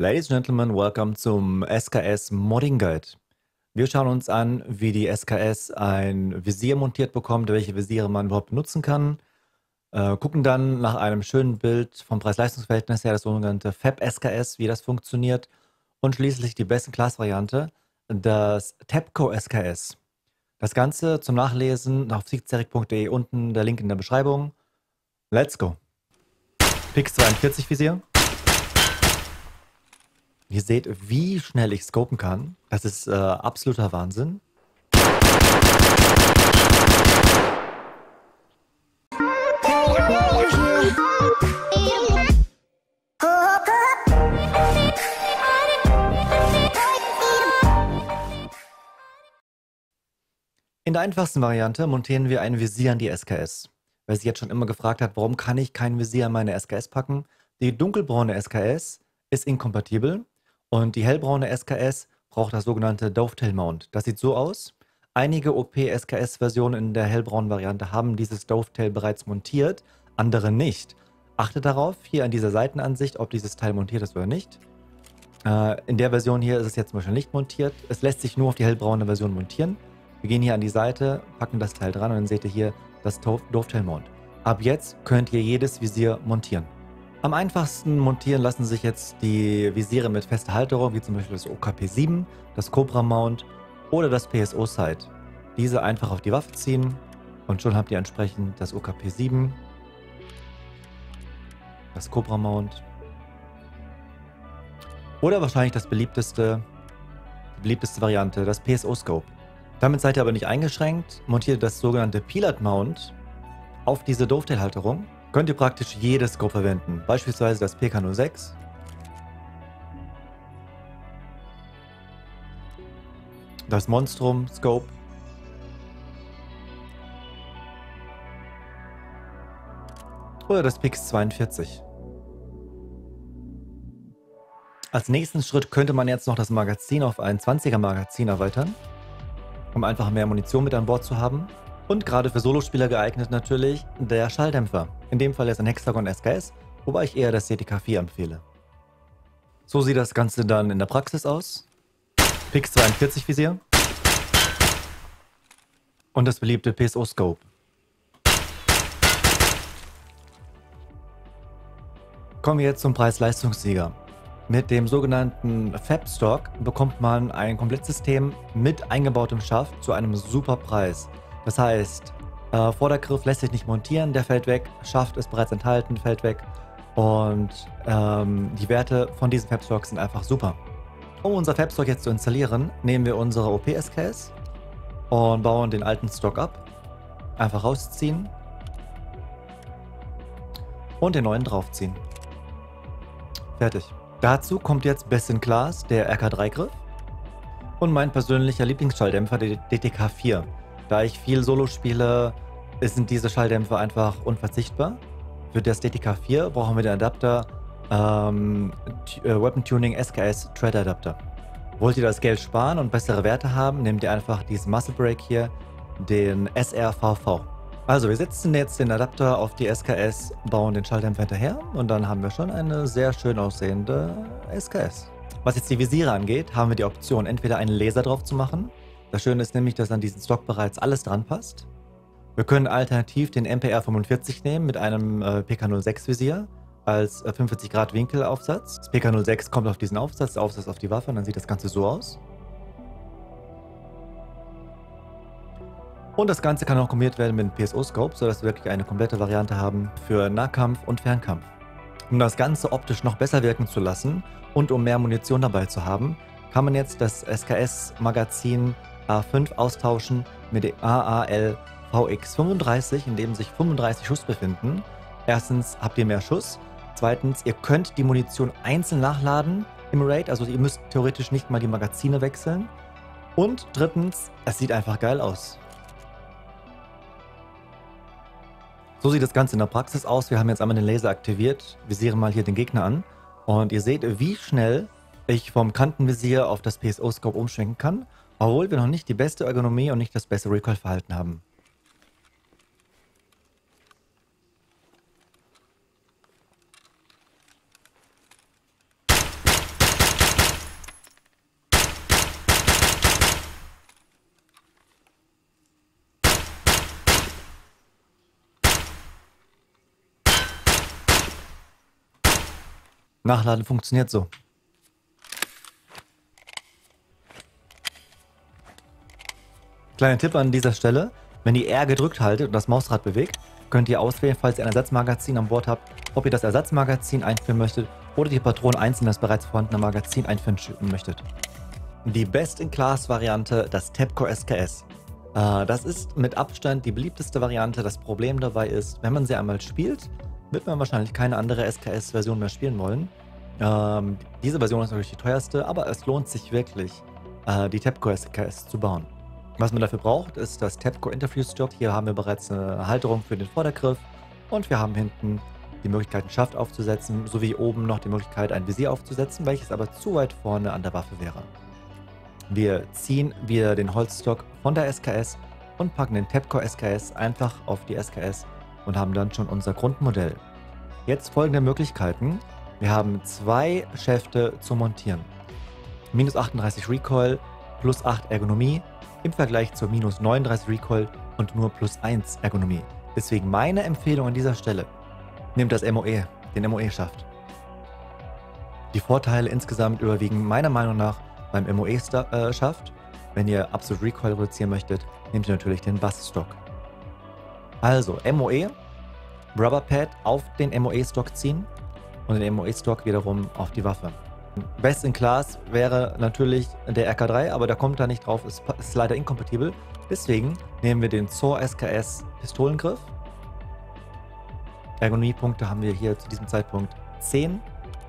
Ladies and Gentlemen, welcome zum SKS Modding Guide. Wir schauen uns an, wie die SKS ein Visier montiert bekommt, welche Visiere man überhaupt benutzen kann. Äh, gucken dann nach einem schönen Bild vom Preis-Leistungs-Verhältnis her, das sogenannte FAB SKS, wie das funktioniert. Und schließlich die besten Class-Variante, das TAPCO SKS. Das Ganze zum Nachlesen auf siegzerek.de unten der Link in der Beschreibung. Let's go. Pix 42 Visier. Ihr seht, wie schnell ich scopen kann. Das ist äh, absoluter Wahnsinn. In der einfachsten Variante montieren wir ein Visier an die SKS. Wer sich jetzt schon immer gefragt hat, warum kann ich kein Visier an meine SKS packen? Die dunkelbraune SKS ist inkompatibel und die hellbraune SKS braucht das sogenannte Dovetail Mount. Das sieht so aus. Einige OP-SKS-Versionen in der hellbraunen Variante haben dieses Dovetail bereits montiert, andere nicht. Achte darauf, hier an dieser Seitenansicht, ob dieses Teil montiert ist oder nicht. Äh, in der Version hier ist es jetzt zum Beispiel nicht montiert. Es lässt sich nur auf die hellbraune Version montieren. Wir gehen hier an die Seite, packen das Teil dran und dann seht ihr hier das Dovetail Mount. Ab jetzt könnt ihr jedes Visier montieren. Am einfachsten montieren lassen sich jetzt die Visiere mit fester Halterung, wie zum Beispiel das OKP7, das Cobra Mount oder das PSO Sight. Diese einfach auf die Waffe ziehen und schon habt ihr entsprechend das OKP7, das Cobra Mount oder wahrscheinlich das beliebteste, die beliebteste Variante, das PSO Scope. Damit seid ihr aber nicht eingeschränkt, montiert das sogenannte Pilot Mount auf diese Dovetail-Halterung könnt ihr praktisch jedes Scope verwenden. Beispielsweise das PK06. Das Monstrum Scope. Oder das Pix 42. Als nächsten Schritt könnte man jetzt noch das Magazin auf ein 20er Magazin erweitern, um einfach mehr Munition mit an Bord zu haben. Und gerade für Solospieler geeignet natürlich der Schalldämpfer. In dem Fall ist ein Hexagon SKS, wobei ich eher das CTK4 empfehle. So sieht das Ganze dann in der Praxis aus. Pix 42 Visier. Und das beliebte PSO Scope. Kommen wir jetzt zum Preis-Leistungssieger. Mit dem sogenannten Fab-Stock bekommt man ein Komplettsystem mit eingebautem Schaft zu einem super Preis. Das heißt, äh, Vordergriff lässt sich nicht montieren, der fällt weg, Schaft ist bereits enthalten, fällt weg. Und ähm, die Werte von diesem Fabstock sind einfach super. Um unser Fabstock jetzt zu installieren, nehmen wir unsere OP-SKS und bauen den alten Stock ab. Einfach rausziehen und den neuen draufziehen. Fertig. Dazu kommt jetzt Best in Class der RK3-Griff und mein persönlicher Lieblingsschalldämpfer, der DTK4. Da ich viel Solo spiele, sind diese Schalldämpfer einfach unverzichtbar. Für das DTK 4 brauchen wir den Adapter ähm, äh, Weapon Tuning SKS Thread Adapter. Wollt ihr das Geld sparen und bessere Werte haben, nehmt ihr einfach diesen Muscle Break hier, den SRVV. Also wir setzen jetzt den Adapter auf die SKS, bauen den Schalldämpfer hinterher und dann haben wir schon eine sehr schön aussehende SKS. Was jetzt die Visiere angeht, haben wir die Option, entweder einen Laser drauf zu machen das Schöne ist nämlich, dass an diesen Stock bereits alles dran passt. Wir können alternativ den MPR 45 nehmen mit einem äh, PK06 Visier als äh, 45 Grad Winkelaufsatz. Das PK06 kommt auf diesen Aufsatz, der Aufsatz auf die Waffe und dann sieht das Ganze so aus. Und das Ganze kann auch kombiniert werden mit einem PSO-Scope, sodass wir wirklich eine komplette Variante haben für Nahkampf und Fernkampf. Um das Ganze optisch noch besser wirken zu lassen und um mehr Munition dabei zu haben, kann man jetzt das SKS-Magazin A5 austauschen mit dem AAL VX35, in dem sich 35 Schuss befinden. Erstens habt ihr mehr Schuss. Zweitens, ihr könnt die Munition einzeln nachladen im Raid, also ihr müsst theoretisch nicht mal die Magazine wechseln. Und drittens, es sieht einfach geil aus. So sieht das Ganze in der Praxis aus. Wir haben jetzt einmal den Laser aktiviert, visieren mal hier den Gegner an und ihr seht, wie schnell ich vom Kantenvisier auf das PSO-Scope umschwenken kann obwohl wir noch nicht die beste Ergonomie und nicht das beste Recoil-Verhalten haben. Nachladen funktioniert so. Kleiner Tipp an dieser Stelle, wenn ihr R gedrückt haltet und das Mausrad bewegt, könnt ihr auswählen, falls ihr ein Ersatzmagazin an Bord habt, ob ihr das Ersatzmagazin einführen möchtet oder die Patronen einzeln in das bereits vorhandene Magazin einführen möchtet. Die Best-in-Class-Variante, das TEPCO SKS. Äh, das ist mit Abstand die beliebteste Variante. Das Problem dabei ist, wenn man sie einmal spielt, wird man wahrscheinlich keine andere SKS-Version mehr spielen wollen. Ähm, diese Version ist natürlich die teuerste, aber es lohnt sich wirklich, äh, die TEPCO SKS zu bauen. Was man dafür braucht, ist das TEPCO Interfuse Stock. Hier haben wir bereits eine Halterung für den Vordergriff und wir haben hinten die Möglichkeit, einen Schaft aufzusetzen, sowie oben noch die Möglichkeit, ein Visier aufzusetzen, welches aber zu weit vorne an der Waffe wäre. Wir ziehen wieder den Holzstock von der SKS und packen den TEPCO SKS einfach auf die SKS und haben dann schon unser Grundmodell. Jetzt folgende Möglichkeiten. Wir haben zwei Schäfte zu montieren. Minus 38 Recoil, plus 8 Ergonomie im Vergleich zur minus 39 Recoil und nur plus 1 Ergonomie. Deswegen meine Empfehlung an dieser Stelle. Nehmt das MOE, den MOE-Schaft. Die Vorteile insgesamt überwiegen meiner Meinung nach beim MOE-Schaft. Wenn ihr absolut Recoil reduzieren möchtet, nehmt ihr natürlich den Bassstock. Also MOE, Rubberpad auf den MOE-Stock ziehen und den MOE-Stock wiederum auf die Waffe. Best in Class wäre natürlich der RK3, aber der kommt da nicht drauf, ist, ist leider inkompatibel. Deswegen nehmen wir den ZOR SKS Pistolengriff. Ergonomiepunkte haben wir hier zu diesem Zeitpunkt 10.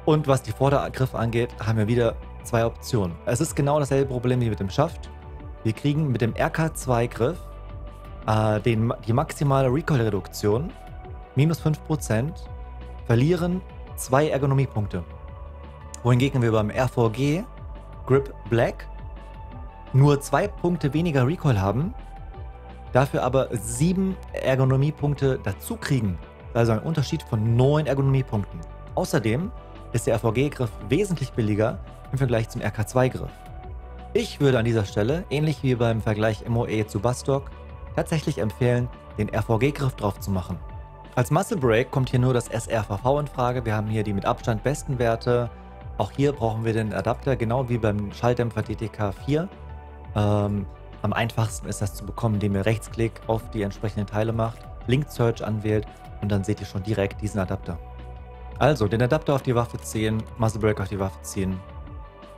Und was die Vordergriff angeht, haben wir wieder zwei Optionen. Es ist genau dasselbe Problem wie mit dem Schaft. Wir kriegen mit dem RK2-Griff äh, die maximale Recoil-Reduktion, minus 5%, verlieren zwei Ergonomiepunkte wohingegen wir beim R4G Grip Black nur zwei Punkte weniger Recoil haben, dafür aber sieben Ergonomiepunkte dazu kriegen. Also ein Unterschied von neun Ergonomiepunkten. Außerdem ist der RVG-Griff wesentlich billiger im Vergleich zum RK2-Griff. Ich würde an dieser Stelle, ähnlich wie beim Vergleich MOE zu Bastock, tatsächlich empfehlen, den RVG-Griff drauf zu machen. Als Muscle Brake kommt hier nur das SRVV in Frage. Wir haben hier die mit Abstand besten Werte, auch hier brauchen wir den Adapter, genau wie beim Schalldämpfer DTK 4. Ähm, am einfachsten ist das zu bekommen, indem ihr Rechtsklick auf die entsprechenden Teile macht, Link Search anwählt und dann seht ihr schon direkt diesen Adapter. Also den Adapter auf die Waffe ziehen, Muzzle Brake auf die Waffe ziehen.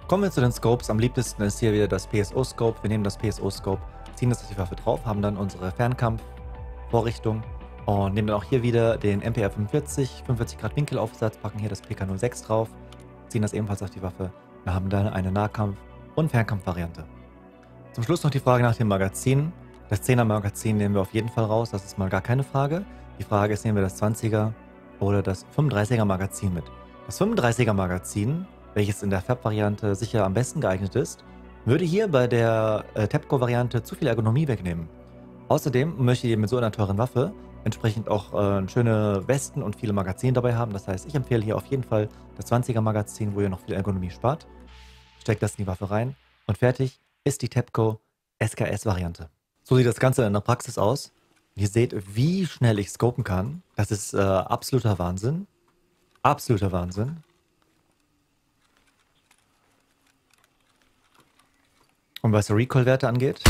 Kommen wir zu den Scopes. Am liebsten ist hier wieder das PSO-Scope. Wir nehmen das PSO-Scope, ziehen das auf die Waffe drauf, haben dann unsere Fernkampf-Vorrichtung und nehmen dann auch hier wieder den MPR 45, 45 Grad Winkelaufsatz, packen hier das PK06 drauf ziehen das ebenfalls auf die Waffe. Wir haben dann eine Nahkampf- und Fernkampfvariante. Zum Schluss noch die Frage nach dem Magazin. Das 10er Magazin nehmen wir auf jeden Fall raus, das ist mal gar keine Frage. Die Frage ist, nehmen wir das 20er oder das 35er Magazin mit. Das 35er Magazin, welches in der Fab-Variante sicher am besten geeignet ist, würde hier bei der äh, TEPCO-Variante zu viel Ergonomie wegnehmen. Außerdem möchte ich mit so einer teuren Waffe entsprechend auch äh, schöne Westen und viele Magazine dabei haben. Das heißt, ich empfehle hier auf jeden Fall das 20er Magazin, wo ihr noch viel Ergonomie spart. Steckt das in die Waffe rein und fertig ist die TEPCO SKS-Variante. So sieht das Ganze in der Praxis aus. Ihr seht, wie schnell ich scopen kann. Das ist äh, absoluter Wahnsinn. Absoluter Wahnsinn. Und was Recoil-Werte angeht,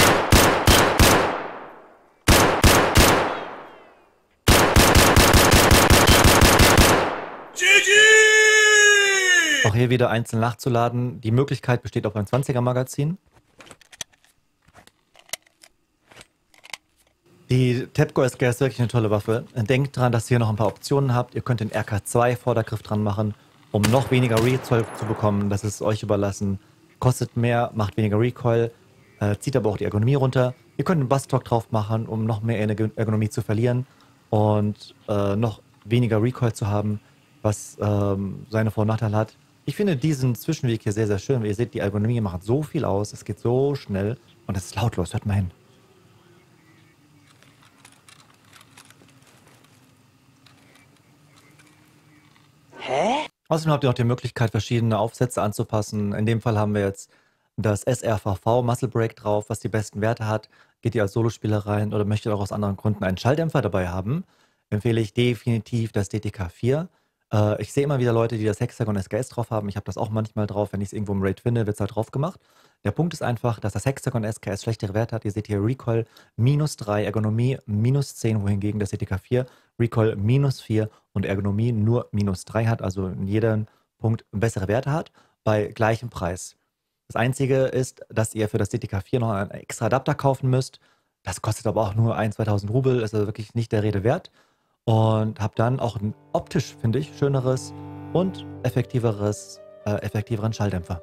Auch hier wieder einzeln nachzuladen. Die Möglichkeit besteht auch beim 20er Magazin. Die TEPCO SG ist wirklich eine tolle Waffe. Denkt dran, dass ihr noch ein paar Optionen habt. Ihr könnt den RK2 Vordergriff dran machen, um noch weniger Recoil zu bekommen. Das ist euch überlassen. Kostet mehr, macht weniger Recoil, äh, zieht aber auch die Ergonomie runter. Ihr könnt einen Bastock drauf machen, um noch mehr Ergonomie zu verlieren und äh, noch weniger Recoil zu haben, was ähm, seine Vor- und Nachteile hat. Ich finde diesen Zwischenweg hier sehr, sehr schön. Ihr seht, die Ergonomie macht so viel aus. Es geht so schnell und es ist lautlos. Hört mal hin. Hä? Außerdem habt ihr noch die Möglichkeit, verschiedene Aufsätze anzupassen. In dem Fall haben wir jetzt das SRVV Muscle Break drauf, was die besten Werte hat. Geht ihr als Solospieler rein oder möchtet auch aus anderen Gründen einen Schalldämpfer dabei haben, empfehle ich definitiv das DTK 4 Äh, ich sehe immer wieder Leute, die das Hexagon SKS drauf haben. Ich habe das auch manchmal drauf. Wenn ich es irgendwo im Raid finde, wird es halt drauf gemacht. Der Punkt ist einfach, dass das Hexagon SKS schlechtere Werte hat. Ihr seht hier Recoil minus 3, Ergonomie minus 10, wohingegen das CTK 4 Recoil minus 4 und Ergonomie nur minus 3 hat, also in jedem Punkt bessere Werte hat, bei gleichem Preis. Das Einzige ist, dass ihr für das DTK 4 noch einen extra Adapter kaufen müsst. Das kostet aber auch nur 1.000, 2.000 Rubel, ist also wirklich nicht der Rede wert. Und habt dann auch ein optisch, finde ich, schöneres und effektiveres, äh, effektiveren Schalldämpfer.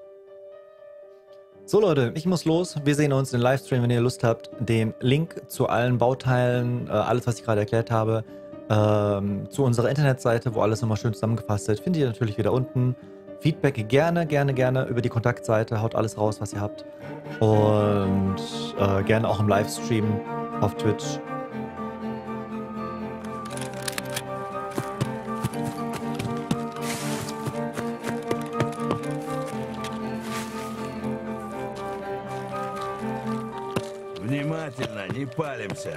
So Leute, ich muss los. Wir sehen uns im Livestream, wenn ihr Lust habt. Den Link zu allen Bauteilen, äh, alles, was ich gerade erklärt habe, ähm, zu unserer Internetseite, wo alles nochmal schön zusammengefasst ist, findet ihr natürlich wieder unten. Feedback gerne, gerne, gerne über die Kontaktseite. Haut alles raus, was ihr habt. Und äh, gerne auch im Livestream auf Twitch. Внимательно, не палимся.